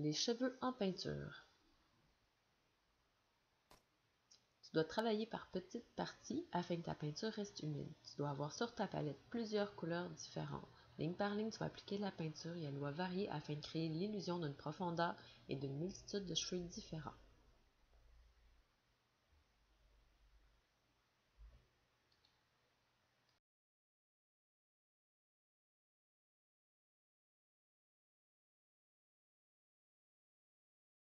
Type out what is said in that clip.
Les cheveux en peinture. Tu dois travailler par petites parties afin que ta peinture reste humide. Tu dois avoir sur ta palette plusieurs couleurs différentes. Ligne par ligne, tu vas appliquer la peinture et elle doit varier afin de créer l'illusion d'une profondeur et d'une multitude de cheveux différents.